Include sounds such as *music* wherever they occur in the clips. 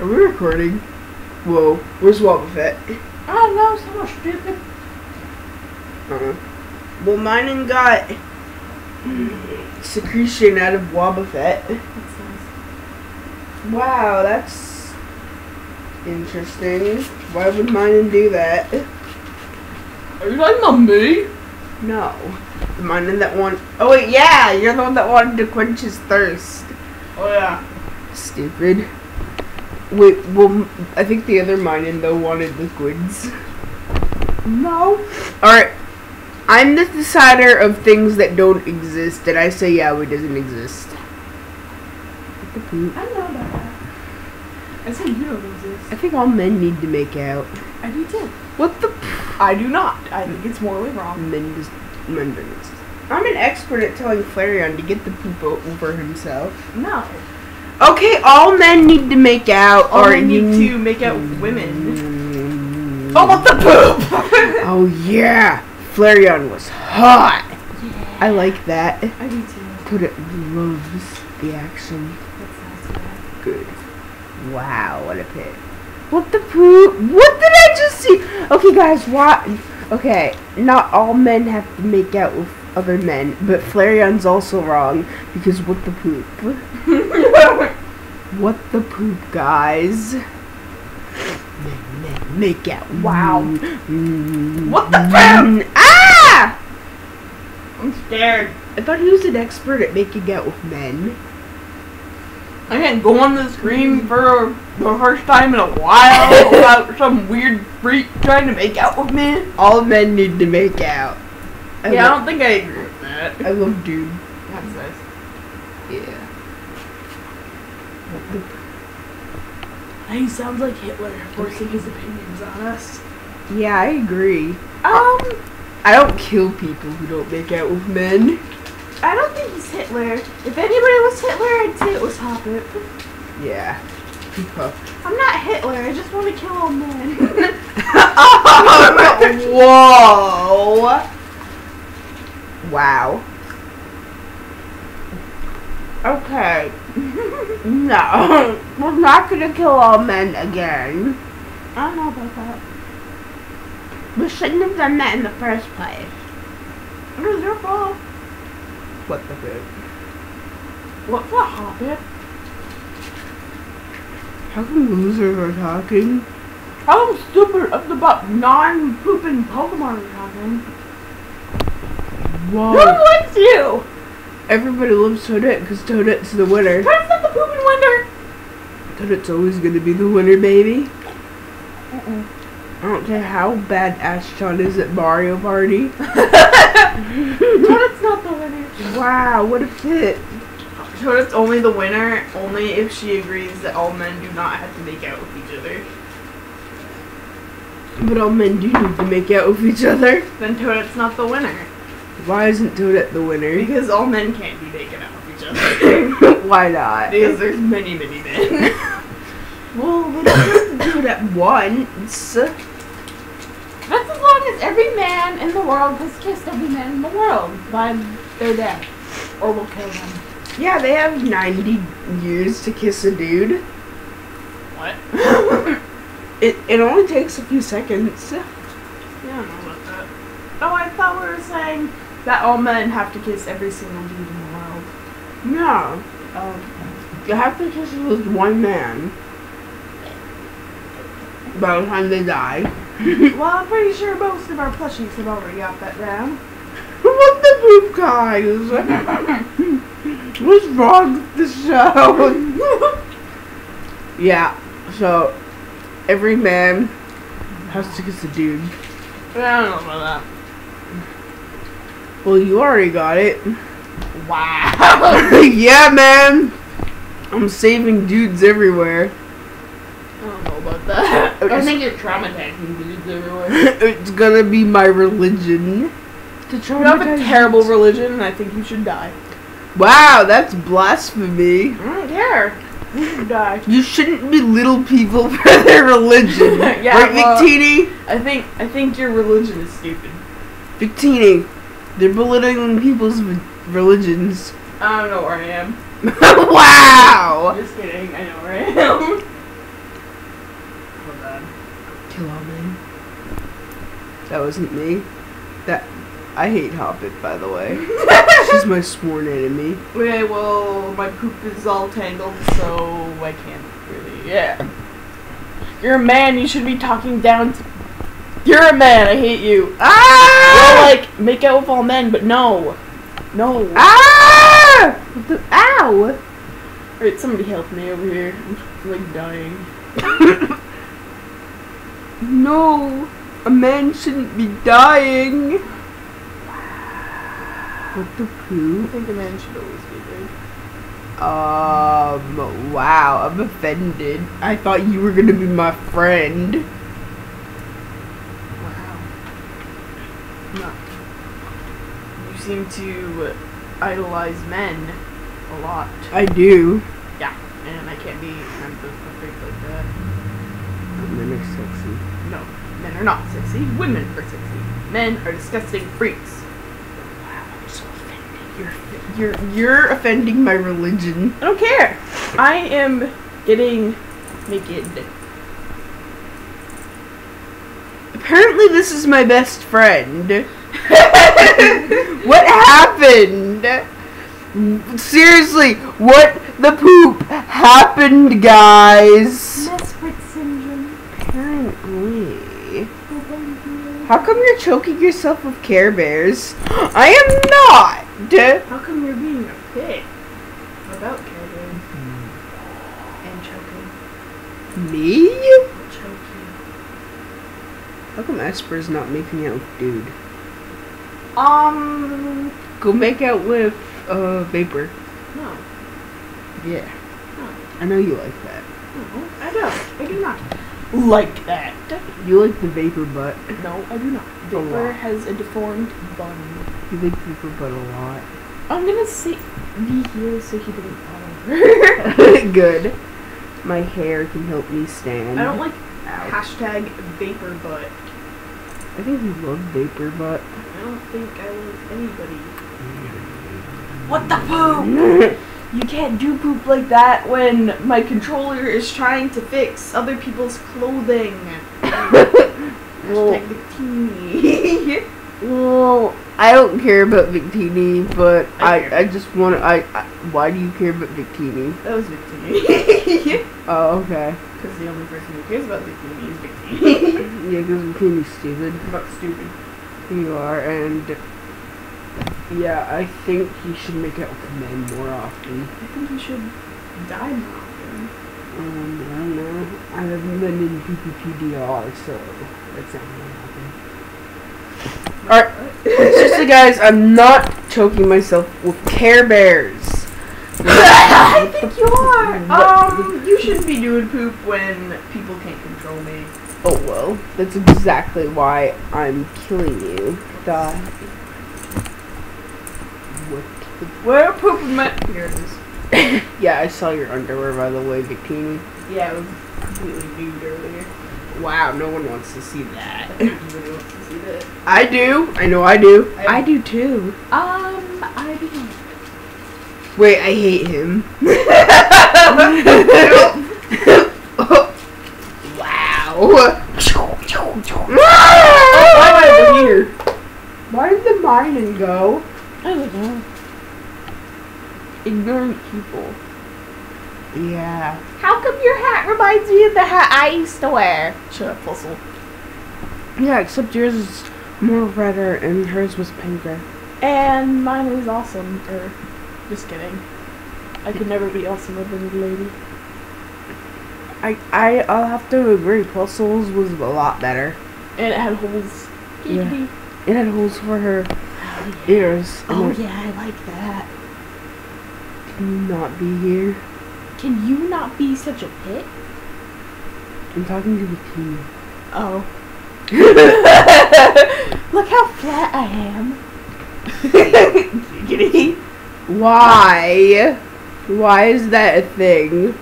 Are we recording? Whoa, where's Wobba Fett? I don't know, someone stupid. Uh-huh. Well, mine got secretion out of Wobba Fett. That's nice. Wow, that's interesting. Why would mine do that? Are you talking about me? No. The mine that one oh wait, yeah, you're the one that wanted to quench his thirst. Oh yeah. Stupid. Wait, well, I think the other mine though wanted the liquids. No. Alright. I'm the decider of things that don't exist, and I say yeah, it doesn't exist. What the poop? I know about that. I said you don't exist. I think all men need to make out. I do too. What the I do not. I think it's morally wrong. men just men don't exist. I'm an expert at telling Flareon to get the poop over himself. No. Okay, all men need to make out, Or or you need to make out with women. Oh, what the poop? *laughs* Oh yeah, Flareon was hot. I like that. I do too. Put it loves the action. Good. Wow, what a pit. What the poop? What did I just see? Okay, guys, what? Okay, not all men have to make out with other men, but Flareon's also wrong because what the poop? *laughs* What the poop, guys? Men, men, make out. Wow. Mm. What the Mm. Ah! I'm scared. I thought he was an expert at making out with men. I can't go on the screen for the first time in a while *laughs* about some weird freak trying to make out with me. All men need to make out. I Yeah, I don't think I agree with that. I love dude. That's nice. Yeah. He sounds like Hitler forcing his opinions on us. Yeah, I agree. Um, I don't kill people who don't make out with men. I don't think he's Hitler. If anybody was Hitler, I'd say it was Hobbit. Yeah. I'm not Hitler. I just want to kill all men. *laughs* Whoa! Wow. Okay. *laughs* no, we're not gonna kill all men again. I don't know about that. We shouldn't have done that in the first place. It was your fault. What the fuck? What's a Hobbit? How come losers are talking? How stupid of about non-pooping Pokemon are talking. Who wants you? Everybody loves Toadette because Toadette's the winner. That's not the pooping winner. Toadette's always gonna be the winner, baby. Uh-uh. I don't care how bad Ashton is at Mario Party. *laughs* *laughs* Toadette's not the winner. Wow, what a fit. Toadette's only the winner only if she agrees that all men do not have to make out with each other. But all men do need to make out with each other. Then Toadette's not the winner. Why isn't Toadette the winner? Because all men can't be making out with each other. *laughs* Why not? because there's many, many men. *laughs* Well, we don't have to do it at once. That's as long as every man in the world has kissed every man in the world by their death. Or we'll kill them. Yeah, they have 90 years to kiss a dude. What? *laughs* It, it only takes a few seconds. Yeah, I don't know about that. Oh, I thought we were saying that all men have to kiss every single dude in the world. No, Oh. you have to kiss with one man. By the time they die. *laughs* well, I'm pretty sure most of our plushies have already got that down. what the poop, guys? What's wrong with the show? *laughs* yeah, so every man has to kiss a dude. I don't know about Well, you already got it. Wow. *laughs* yeah, man. I'm saving dudes everywhere. I don't know about that. I think you're traumatizing dudes everywhere. *laughs* it's gonna be my religion. To You have a terrible dudes. religion, and I think you should die. Wow, that's blasphemy. I don't care. You should die. You shouldn't belittle people *laughs* for their religion. Yeah, right, well- Victini? I think I think your religion is stupid. Victini. They're belittling people's religions. I don't know where I am. *laughs* wow! Just kidding. I know where I am. kill all men. That wasn't me. That I hate Hobbit, by the way. *laughs* She's my sworn enemy. Okay, well, my poop is all tangled, so I can't really. Yeah. You're a man. You should be talking down. To, you're a man. I hate you. Ah! Well, like make out with all men, but no, no. ah! What the, ow! Alright, somebody help me over here. I'm like dying. *laughs* No, a man shouldn't be dying. What the poo? I think a man should always be dead. Um, wow, I'm offended. I thought you were gonna be my friend. Wow. No. You seem to idolize men a lot. I do. Yeah, and I can't be friends with a freak like that. Men are sexy. No, men are not sexy. Women are sexy. Men are disgusting freaks. Wow, I'm so offended. You're, you're, you're offending my religion. I don't care. I am getting naked. Apparently, this is my best friend. *laughs* what happened? Seriously, what the poop happened, guys? Syndrome. Apparently. How come you're choking yourself with Care Bears? *gasps* I am not! How come you're being a pig about Care Bears and choking? Me? I'll choke you. How come Esper's not making out dude? Um, Go make out with, uh, Vapor. no, Yeah. no, I know you like that. no, I don't. I do not like that. You like the Vapor butt. No, I do not. Vapor lot. has a deformed bun. You like Vapor butt a lot. I'm gonna say be here so he doesn't fall over. *laughs* Good. My hair can help me stand. I don't like Ow. hashtag vapor butt. I think you love Vapor but... I don't think I like anybody. What the poop? *laughs* You can't do poop like that when my controller is trying to fix other people's clothing. well, *laughs* Hashtag bikini. *laughs* well, I don't care about Victini, but I I. I, just want to. I, I. Why do you care about Victini? that was bikini. *laughs* Oh, okay. Because the only person who cares about bikini is bikini. *laughs* Yeah, because Victini's stupid. about stupid. You are, and yeah, I think he should make out with men more often. I think he should die more often. Um, I don't know. I haven't been in PPPDR, so that's not gonna happen. Alright, seriously, guys, I'm not choking myself with Care Bears. I think you are. Um, you shouldn't be doing poop when people can't control me. Oh well, that's exactly why I'm killing you. Die. What? Where poop meant? Here it is. *laughs* yeah, I saw your underwear by the way, Victini. Yeah, it was completely nude earlier. Wow, no one wants to see that. I think everybody wants to see that. I do. I know I do. I- I do too. Um, I don't. Wait, I hate him. *laughs* wow. Why am I here? Why did the mine go? I don't know. Ignorant people. Yeah. How come your hat reminds me of the hat I used to wear? Shut up, Fossil. Yeah, except yours is more redder and hers was pinker. And mine was awesome. Or, just kidding. I could never be awesomer than the lady. I, I, I'll have to agree. Puzzles was a lot better. And it had holes. Yeah. It had holes for her Oh, yeah. ears. Oh, yeah, I like that. Can you not be here? Can you not be such a pit? I'm talking to the team. Oh. *laughs* Look how flat I am. *laughs* Giggity. Why? Why is that a thing?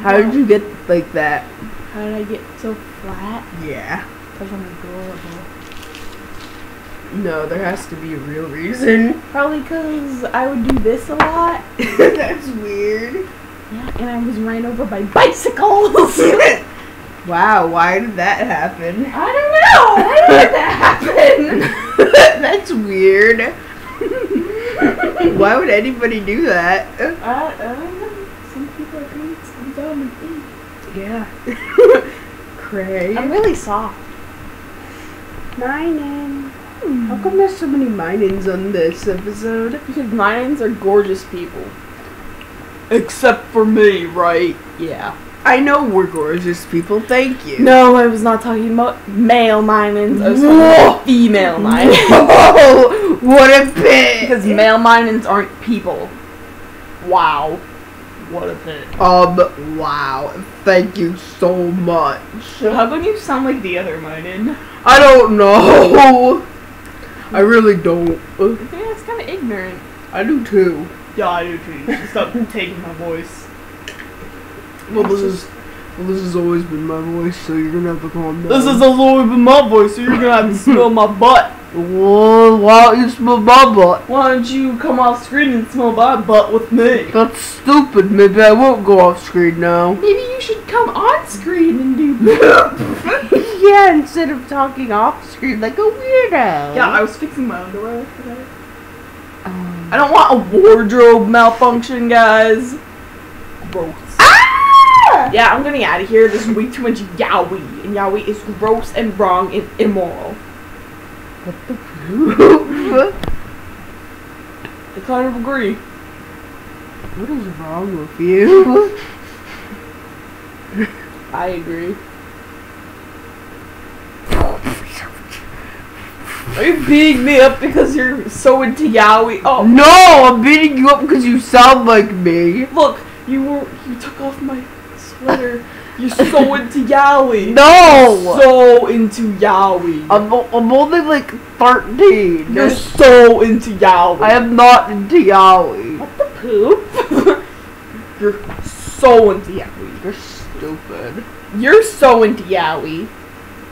How did you get like that? How did I get so flat? Yeah. Because I'm adorable. No, there has to be a real reason. Probably because I would do this a lot. *laughs* That's weird. Yeah, and I was ran over by bicycles. *laughs* Wow, why did that happen? I don't know. Why did that happen? *laughs* That's weird. why would anybody do that? I, I don't know. Some people are pretty some dumb and think. Yeah. *laughs* Cray. I'm really soft. mining. Hmm. How come there's so many minings on this episode? Because Mayans are gorgeous people. Except for me, right? Yeah. I know we're gorgeous people, thank you. No, I was not talking about male Mayans. I was talking about female. *laughs* Whoa, what a bit! because male Mayans aren't people. Wow. What a bit. Um, wow. Thank you so much. How come you sound like the other Mayan? I don't know. I really don't. I think that's kind of ignorant. I do too. Yeah, I do too. You should stop *laughs* taking my voice. Well, this is. Well, this has always been my voice, so you're gonna have to calm down. This has always been my voice, so you're gonna have to *laughs* smell my butt. Whoa, why don't you smell my butt? Why don't you come off screen and smell my butt with me? That's stupid. Maybe I won't go off screen now. Maybe you should come on screen and do. *laughs* yeah, instead of talking off screen like a weirdo. Yeah, I was fixing my underwear today. Um, I don't want a wardrobe malfunction, guys. Gross. ah! Yeah, I'm getting out of here. There's way too much yaoi, and yaoi is gross and wrong and immoral. What the poop? I kind of agree. what is wrong with you? *laughs* I agree. Are you beating me up because you're so into yaoi? Oh, No, I'm beating you up because you sound like me. look, you were you took off my sweater. You're so *laughs* into yaoi. No! So into yaoi. I'm, I'm only like 13. You're so into yaoi. I am not into yaoi. What the poop? *laughs* You're so into yaoi. You're stupid. You're so into yaoi.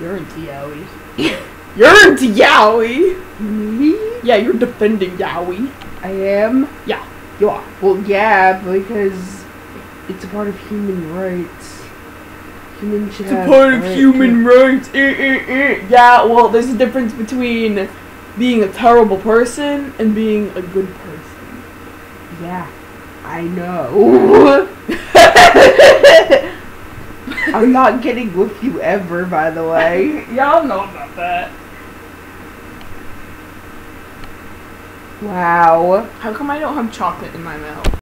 You're into yaoi. *laughs* You're into yaoi. Me? Yeah, you're defending yaoi. I am? Yeah, you are. Well, yeah, because it's a part of human rights. Human should It's a part of right human rights. Eh, eh, eh. Yeah, well, there's a difference between being a terrible person and being a good person. Yeah, I know. *laughs* I'm not getting with you ever, by the way. *laughs* Y'all know about that. Wow. How come I don't have chocolate in my mouth?